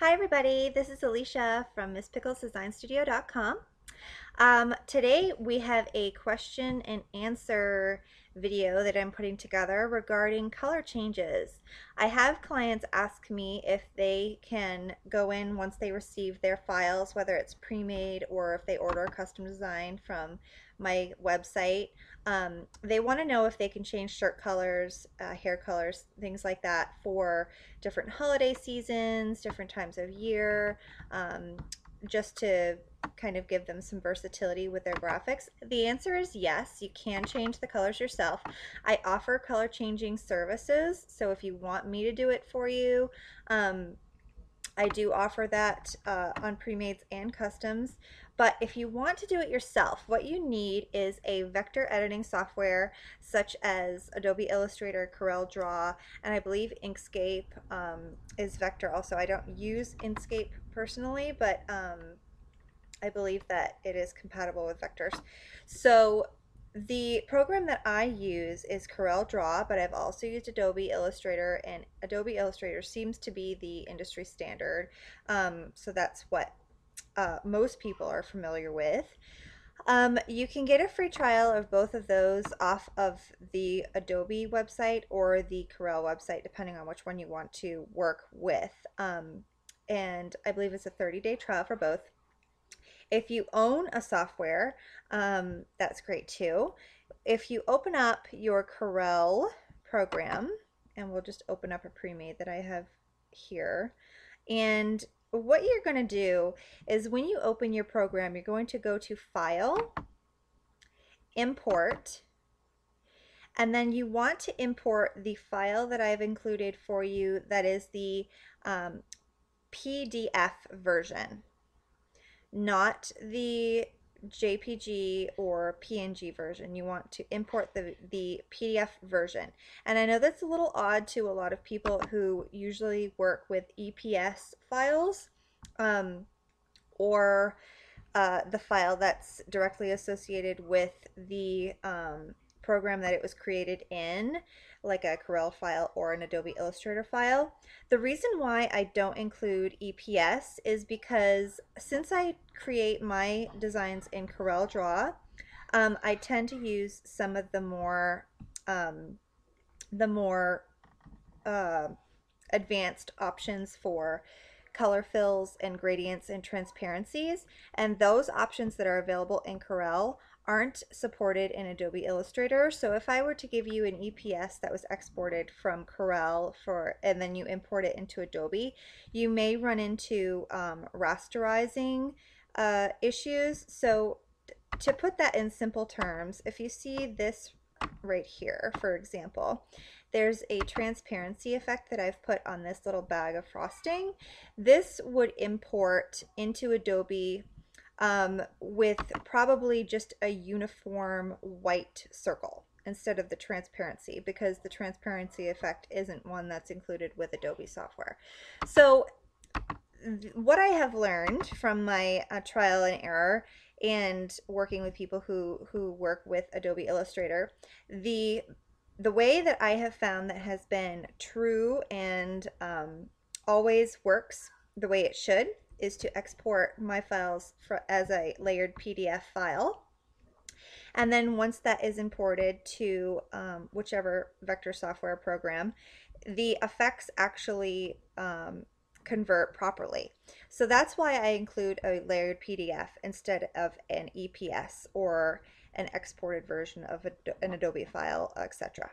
Hi everybody, this is Alysia from MissPicklesDesignStudio.com. Um, today we have a question and answer video that I'm putting together regarding color changes. I have clients ask me if they can go in once they receive their files, whether it's pre-made or if they order a custom design from my website. Um, they want to know if they can change shirt colors, uh, hair colors, things like that for different holiday seasons, different times of year, um, just to kind of give them some versatility with their graphics? The answer is yes, you can change the colors yourself. I offer color changing services, so if you want me to do it for you, um, I do offer that uh, on pre-mades and customs. But if you want to do it yourself, what you need is a vector editing software such as Adobe Illustrator, Corel Draw, and I believe Inkscape um, is vector also. I don't use Inkscape personally, but um, I believe that it is compatible with vectors. So the program that I use is Corel Draw, but I've also used Adobe Illustrator, and Adobe Illustrator seems to be the industry standard. Um, so that's what uh, most people are familiar with. Um, you can get a free trial of both of those off of the Adobe website or the Corel website, depending on which one you want to work with. Um, and I believe it's a 30 day trial for both. If you own a software, um, that's great too. If you open up your Corel program, and we'll just open up a pre-made that I have here, and what you're going to do is when you open your program, you're going to go to File, Import, and then you want to import the file that I've included for you that is the um, PDF version not the JPG or PNG version. You want to import the, the PDF version. And I know that's a little odd to a lot of people who usually work with EPS files um, or uh, the file that's directly associated with the um, program that it was created in like a Corel file or an Adobe Illustrator file. The reason why I don't include EPS is because since I create my designs in Corel Draw, um, I tend to use some of the more um, the more uh, advanced options for color fills and gradients and transparencies and those options that are available in Corel aren't supported in Adobe Illustrator. So if I were to give you an EPS that was exported from Corel for, and then you import it into Adobe, you may run into um, rasterizing uh, issues. So to put that in simple terms, if you see this right here, for example, there's a transparency effect that I've put on this little bag of frosting. This would import into Adobe um, with probably just a uniform white circle instead of the transparency because the transparency effect isn't one that's included with Adobe software. So what I have learned from my uh, trial and error and working with people who who work with Adobe Illustrator, the the way that I have found that has been true and um, always works the way it should is to export my files for, as a layered PDF file. And then once that is imported to um, whichever vector software program, the effects actually um, convert properly. So that's why I include a layered PDF instead of an EPS or an exported version of a, an Adobe file, etc.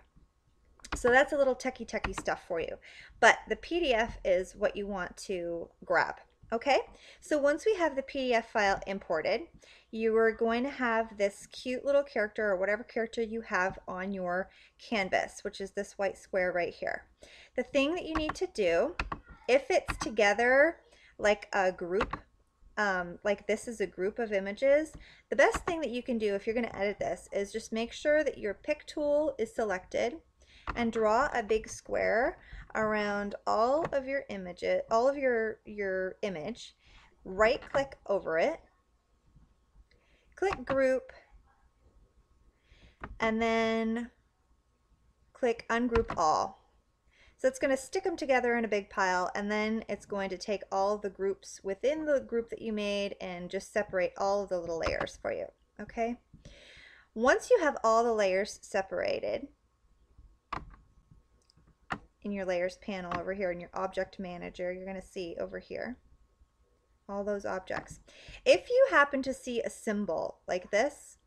So that's a little techie techie stuff for you. But the PDF is what you want to grab. Okay, so once we have the PDF file imported, you are going to have this cute little character or whatever character you have on your canvas, which is this white square right here. The thing that you need to do, if it's together like a group, um, like this is a group of images, the best thing that you can do if you're going to edit this is just make sure that your pick tool is selected and draw a big square around all of your images, all of your, your image, right click over it, click group, and then click ungroup all. So it's going to stick them together in a big pile and then it's going to take all the groups within the group that you made and just separate all of the little layers for you. Okay. Once you have all the layers separated in your layers panel over here in your object manager, you're going to see over here all those objects. If you happen to see a symbol like this,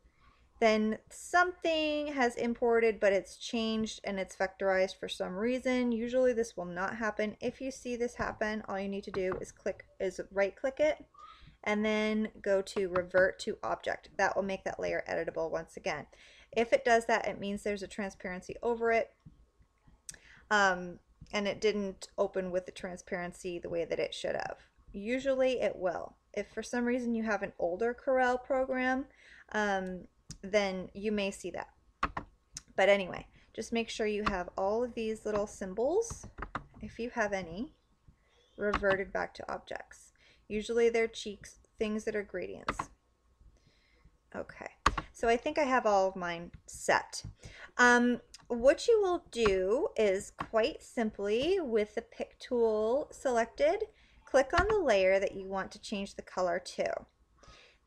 then something has imported but it's changed and it's vectorized for some reason. Usually this will not happen. If you see this happen, all you need to do is click is right click it and then go to revert to object. That will make that layer editable once again. If it does that, it means there's a transparency over it. Um, and it didn't open with the transparency the way that it should have. Usually it will. If for some reason you have an older Corel program, um, then you may see that. But anyway, just make sure you have all of these little symbols, if you have any, reverted back to objects. Usually they're cheeks, things that are gradients. Okay, so I think I have all of mine set. Um, what you will do is quite simply with the pick tool selected, click on the layer that you want to change the color to.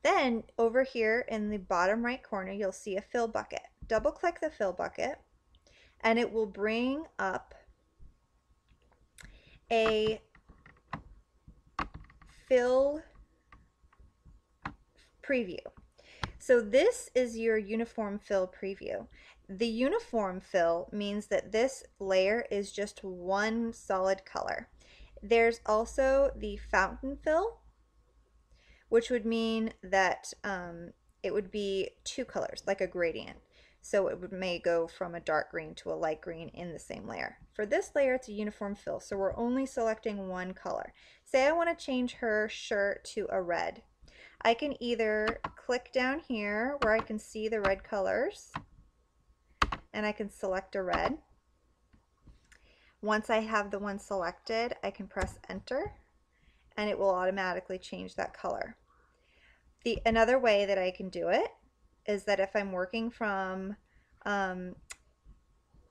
Then over here in the bottom right corner, you'll see a fill bucket. Double click the fill bucket and it will bring up a fill preview. So this is your uniform fill preview. The uniform fill means that this layer is just one solid color. There's also the fountain fill, which would mean that um, it would be two colors, like a gradient. So it would, may go from a dark green to a light green in the same layer. For this layer, it's a uniform fill, so we're only selecting one color. Say I want to change her shirt to a red. I can either click down here where I can see the red colors, and I can select a red. Once I have the one selected, I can press enter and it will automatically change that color. The Another way that I can do it is that if I'm working from um,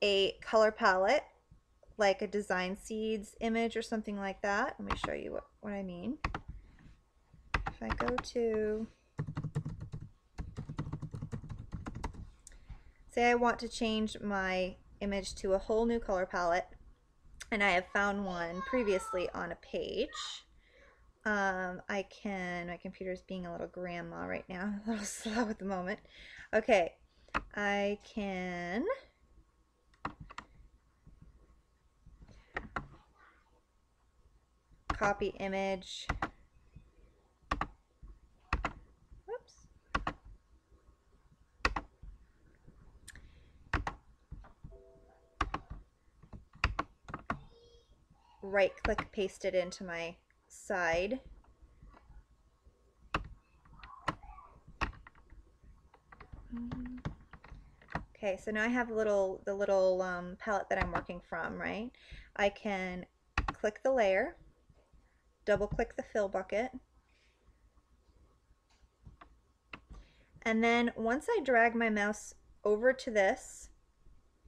a color palette, like a design seeds image or something like that, let me show you what, what I mean. If I go to, say I want to change my image to a whole new color palette, and I have found one previously on a page, um, I can, my computer's being a little grandma right now, a little slow at the moment. Okay, I can copy image. Right click paste it into my side. Okay, so now I have little the little um, palette that I'm working from, right? I can click the layer, double click the fill bucket, and then once I drag my mouse over to this,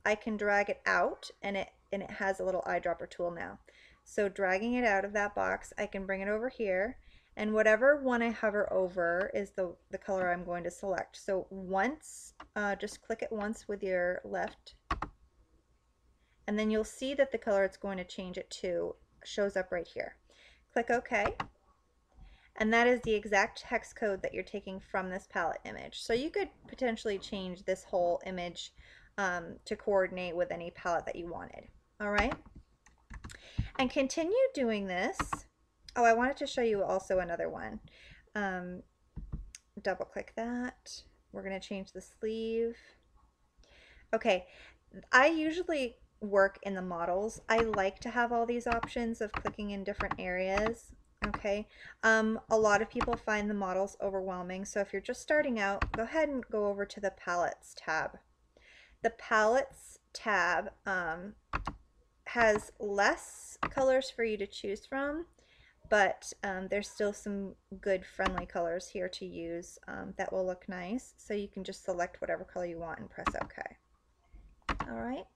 I can drag it out and it and it has a little eyedropper tool now. So dragging it out of that box, I can bring it over here and whatever one I hover over is the, the color I'm going to select. So once, uh, just click it once with your left and then you'll see that the color it's going to change it to shows up right here. Click OK and that is the exact hex code that you're taking from this palette image. So you could potentially change this whole image um, to coordinate with any palette that you wanted. All right and continue doing this. Oh, I wanted to show you also another one. Um, double click that. We're going to change the sleeve. Okay, I usually work in the models. I like to have all these options of clicking in different areas. Okay, um, a lot of people find the models overwhelming. So if you're just starting out, go ahead and go over to the palettes tab. The palettes tab um, has less colors for you to choose from, but um, there's still some good friendly colors here to use um, that will look nice. So you can just select whatever color you want and press OK. All right.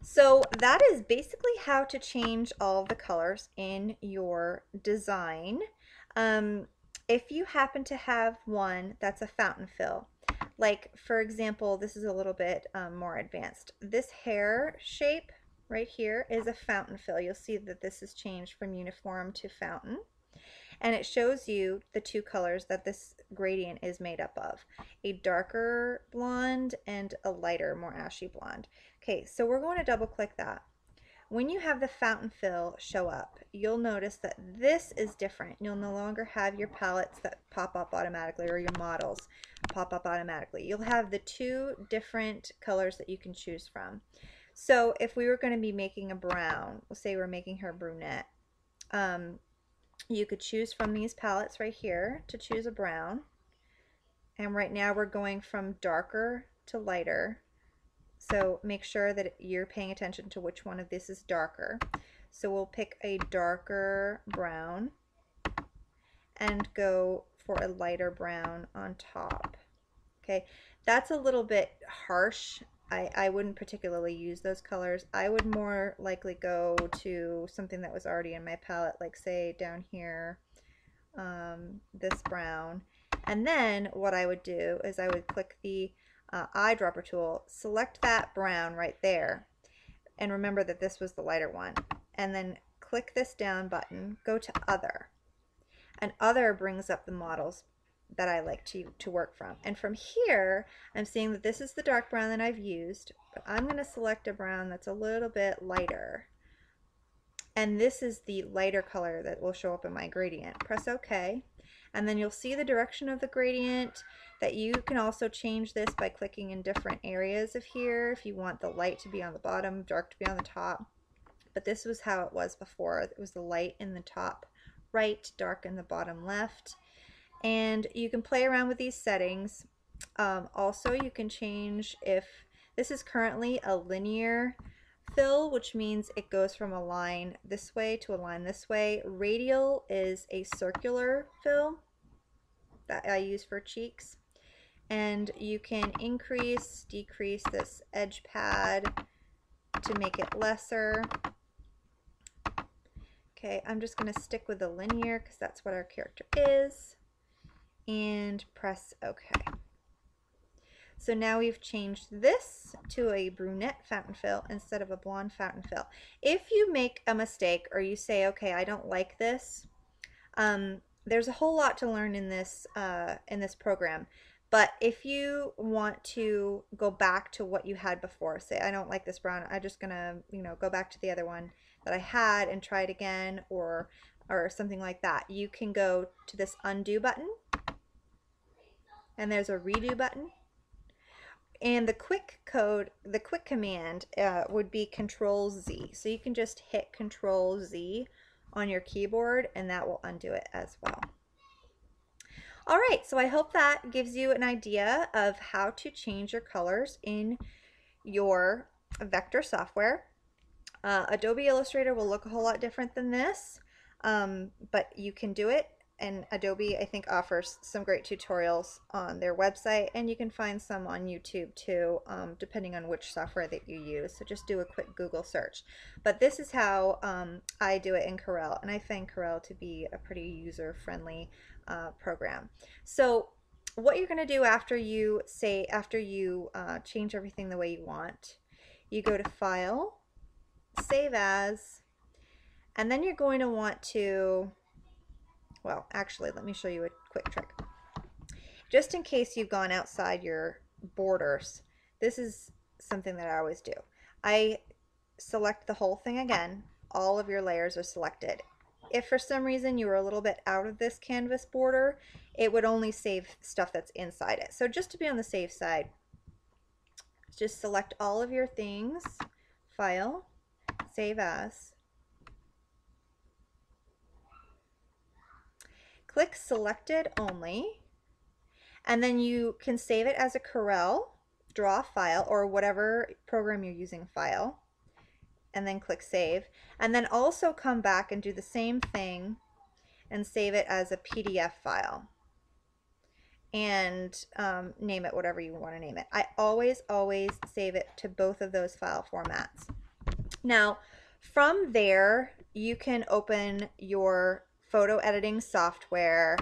So that is basically how to change all the colors in your design. Um, if you happen to have one that's a fountain fill, like for example, this is a little bit um, more advanced. This hair shape right here is a fountain fill. You'll see that this has changed from uniform to fountain. And it shows you the two colors that this gradient is made up of. A darker blonde and a lighter, more ashy blonde. Okay, so we're going to double click that. When you have the fountain fill show up, you'll notice that this is different. You'll no longer have your palettes that pop up automatically or your models pop up automatically. You'll have the two different colors that you can choose from. So if we were going to be making a brown, we'll say we're making her brunette, um, you could choose from these palettes right here to choose a brown. And right now we're going from darker to lighter. So make sure that you're paying attention to which one of this is darker. So we'll pick a darker brown and go for a lighter brown on top. Okay, that's a little bit harsh I, I wouldn't particularly use those colors. I would more likely go to something that was already in my palette, like say down here, um, this brown. And then what I would do is I would click the uh, eyedropper tool, select that brown right there, and remember that this was the lighter one. And then click this down button, go to other. And other brings up the models that I like to, to work from. And from here, I'm seeing that this is the dark brown that I've used, but I'm going to select a brown that's a little bit lighter. And this is the lighter color that will show up in my gradient. Press OK, and then you'll see the direction of the gradient that you can also change this by clicking in different areas of here if you want the light to be on the bottom, dark to be on the top. But this was how it was before. It was the light in the top right, dark in the bottom left and you can play around with these settings. Um, also, you can change if this is currently a linear fill, which means it goes from a line this way to a line this way. Radial is a circular fill that I use for cheeks. And you can increase, decrease this edge pad to make it lesser. Okay, I'm just going to stick with the linear because that's what our character is and press OK. So now we've changed this to a brunette fountain fill instead of a blonde fountain fill. If you make a mistake or you say, okay, I don't like this, um, there's a whole lot to learn in this, uh, in this program. But if you want to go back to what you had before, say, I don't like this brown, I'm just going to, you know, go back to the other one that I had and try it again or, or something like that, you can go to this undo button and there's a redo button. And the quick code, the quick command uh, would be Control Z. So you can just hit Control Z on your keyboard and that will undo it as well. All right, so I hope that gives you an idea of how to change your colors in your vector software. Uh, Adobe Illustrator will look a whole lot different than this, um, but you can do it and Adobe I think offers some great tutorials on their website and you can find some on YouTube too um, depending on which software that you use. So just do a quick Google search. But this is how um, I do it in Corel and I find Corel to be a pretty user friendly uh, program. So what you're going to do after you say after you uh, change everything the way you want you go to file save as and then you're going to want to well, actually, let me show you a quick trick. Just in case you've gone outside your borders, this is something that I always do. I select the whole thing again. All of your layers are selected. If for some reason you were a little bit out of this canvas border, it would only save stuff that's inside it. So just to be on the safe side, just select all of your things, File, Save As, click selected only and then you can save it as a Corel draw file or whatever program you're using file and then click save and then also come back and do the same thing and save it as a PDF file and um, name it whatever you want to name it. I always always save it to both of those file formats. Now, from there, you can open your photo editing software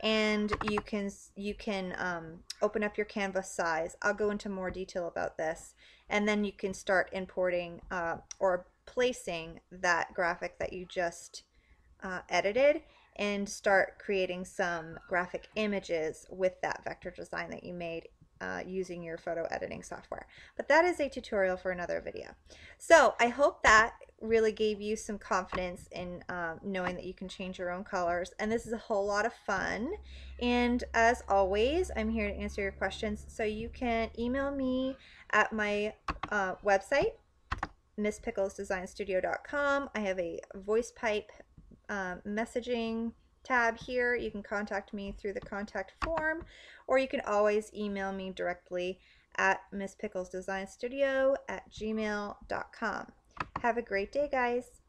and you can you can um, open up your canvas size. I'll go into more detail about this and then you can start importing uh, or placing that graphic that you just uh, edited and start creating some graphic images with that vector design that you made uh, using your photo editing software. But that is a tutorial for another video. So I hope that really gave you some confidence in um, knowing that you can change your own colors. And this is a whole lot of fun. And as always, I'm here to answer your questions. So you can email me at my uh, website, misspicklesdesignstudio.com. I have a voice pipe um, messaging tab here. You can contact me through the contact form, or you can always email me directly at misspicklesdesignstudio at gmail.com. Have a great day, guys.